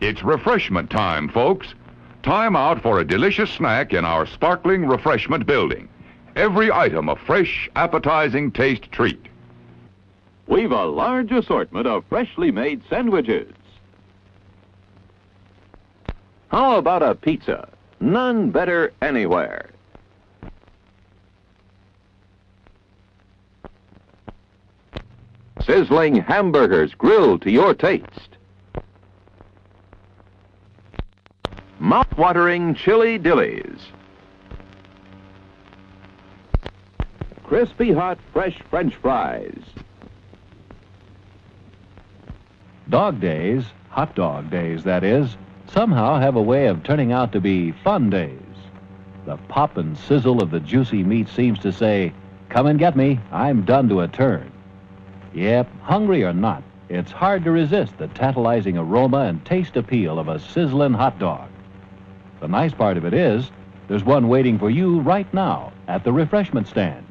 It's refreshment time, folks. Time out for a delicious snack in our sparkling refreshment building. Every item a fresh, appetizing taste treat. We've a large assortment of freshly made sandwiches. How about a pizza? None better anywhere. Sizzling hamburgers grilled to your taste. Mouth-watering chili dillies. Crispy hot fresh french fries. Dog days, hot dog days that is, somehow have a way of turning out to be fun days. The pop and sizzle of the juicy meat seems to say, Come and get me, I'm done to a turn. Yep, hungry or not, it's hard to resist the tantalizing aroma and taste appeal of a sizzling hot dog. The nice part of it is, there's one waiting for you right now at the refreshment stand.